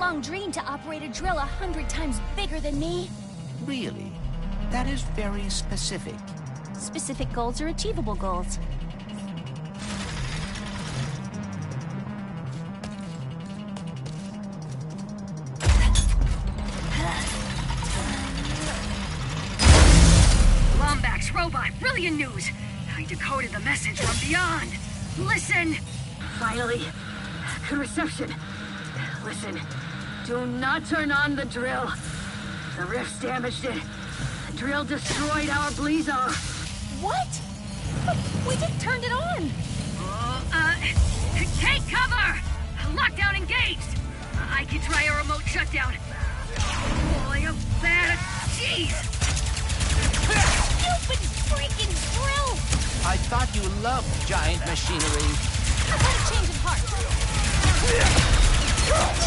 lifelong dream to operate a drill a hundred times bigger than me. Really? That is very specific. Specific goals are achievable goals. Lombax robot, brilliant news! I decoded the message from beyond. Listen! Finally, good reception. Listen, do not turn on the drill. The rifts damaged it. The drill destroyed our Blizar. What? But we just turned it on! Uh, take cover! Lockdown engaged! I can try a remote shutdown. Oh, you bad. Jeez! Stupid freaking drill! I thought you loved giant machinery. I want a change of heart. My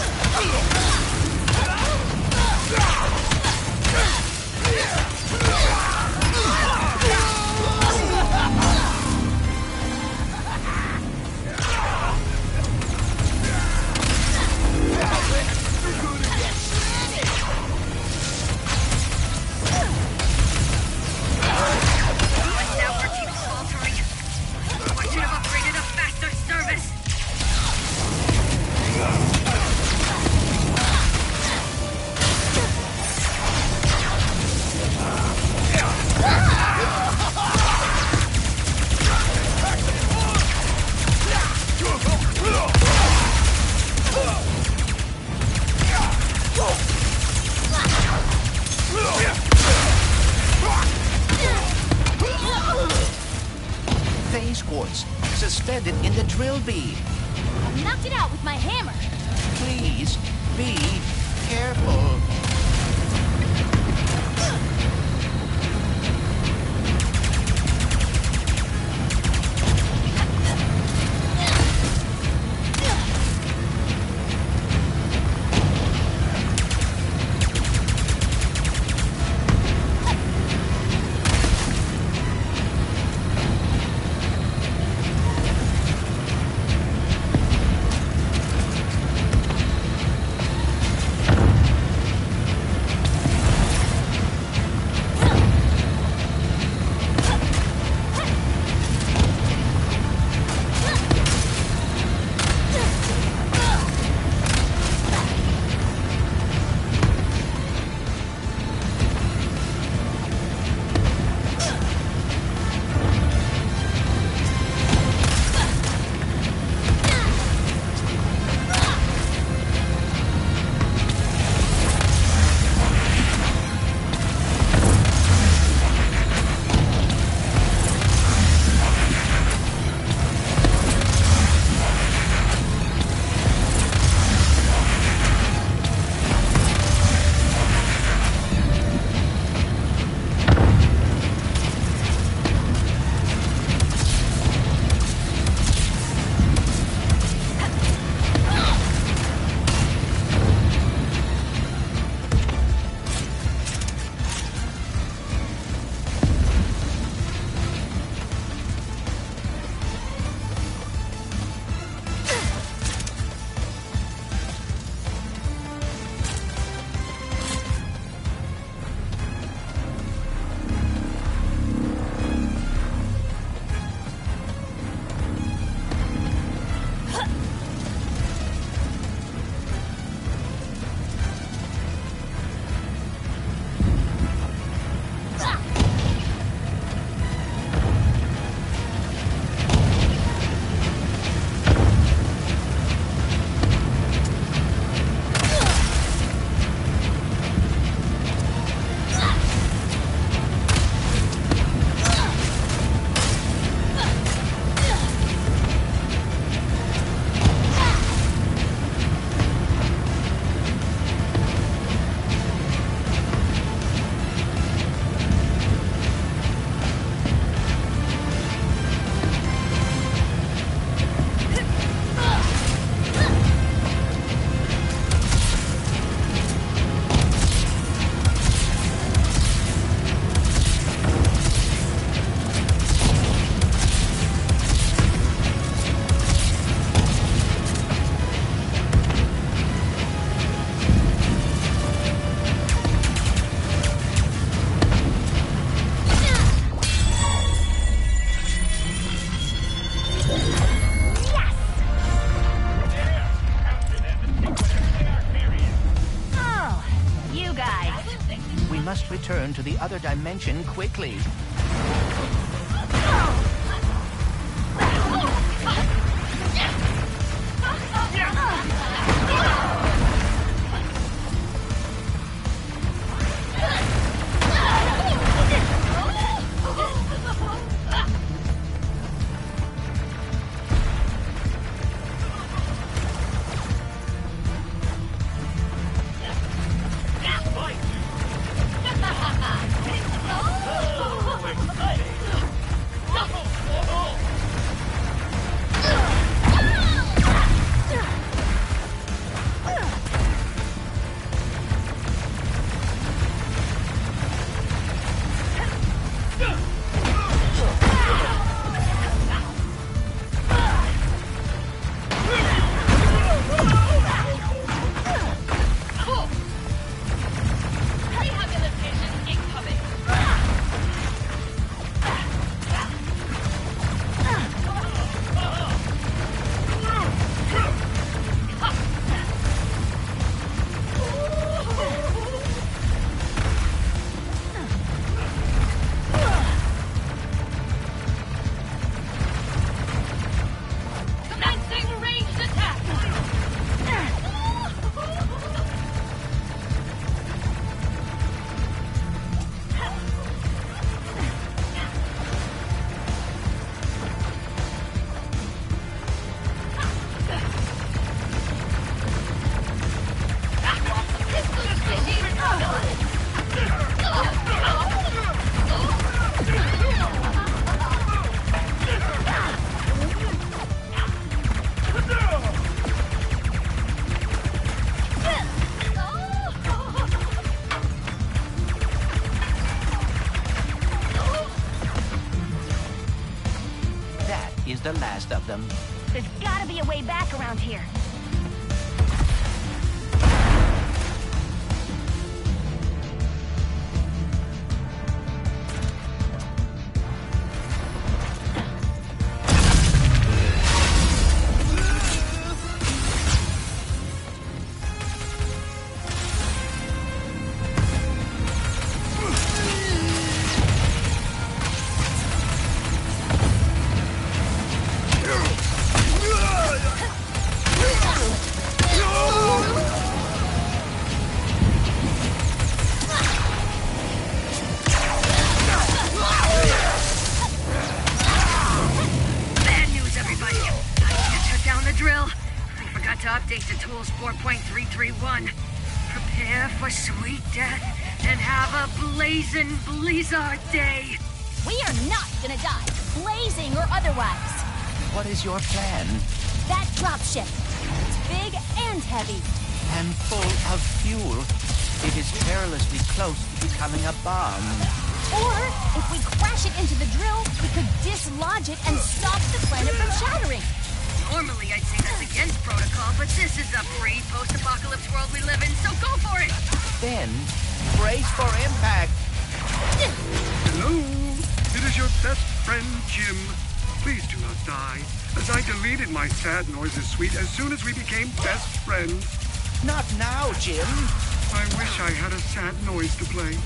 must return to the other dimension quickly. Of them. There's gotta be a way back around here. Blazing blizzard day. We are not gonna die, blazing or otherwise. What is your plan? That dropship. It's big and heavy. And full of fuel. It is perilously close to becoming a bomb. Or, if we crash it into the drill, we could dislodge it and stop the planet from shattering. Normally, I'd say that's against protocol, but this is a free post-apocalypse world we live in, so go for it! Then, brace for impact. Hello, it is your best friend Jim. Please do not die, as I deleted my sad noises suite as soon as we became best friends. Not now, Jim. I wish I had a sad noise to play.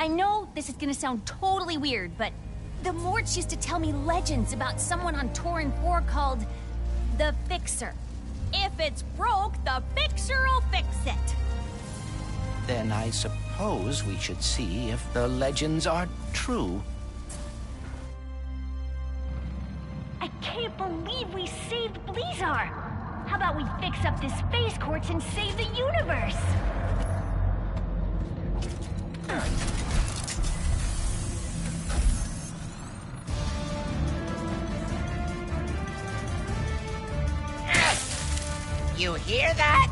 I know this is gonna sound totally weird, but the Morts used to tell me legends about someone on Torren 4 called the Fixer. If it's broke, the Fixer'll fix it. Then I suppose we should see if the legends are true. I can't believe we saved Blizar! How about we fix up this space courts and save the universe? You hear that?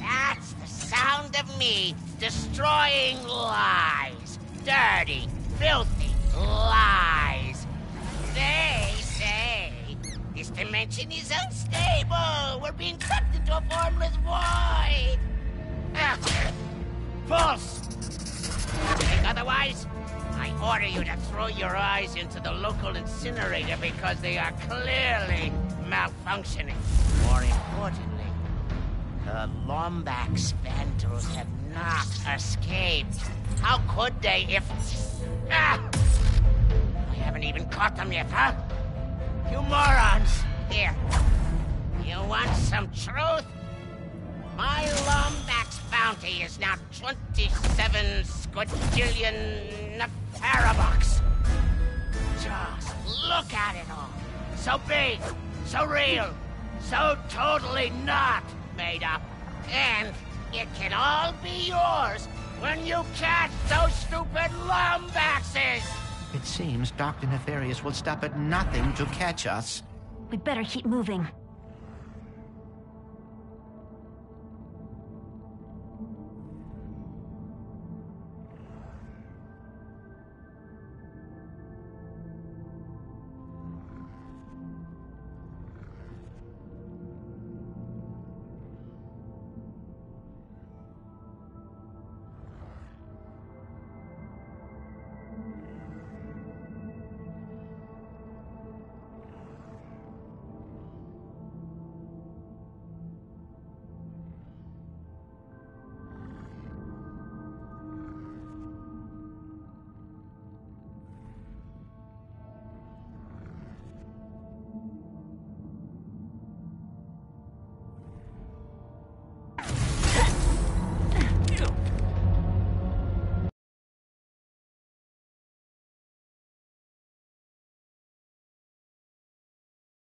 That's the sound of me destroying lies. Dirty, filthy lies. They say this dimension is unstable. We're being sucked into a formless void. False. Otherwise? Order you to throw your eyes into the local incinerator because they are clearly malfunctioning. More importantly, the Lombax vandals have not escaped. How could they if... Ah! I haven't even caught them yet, huh? You morons! Here. You want some truth? My Lombax bounty is now 27 squadrillion parabucks. Just look at it all. So big, so real, so totally not made up. And it can all be yours when you catch those stupid Lombaxes! It seems Dr. Nefarious will stop at nothing to catch us. We better keep moving.